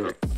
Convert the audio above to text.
do.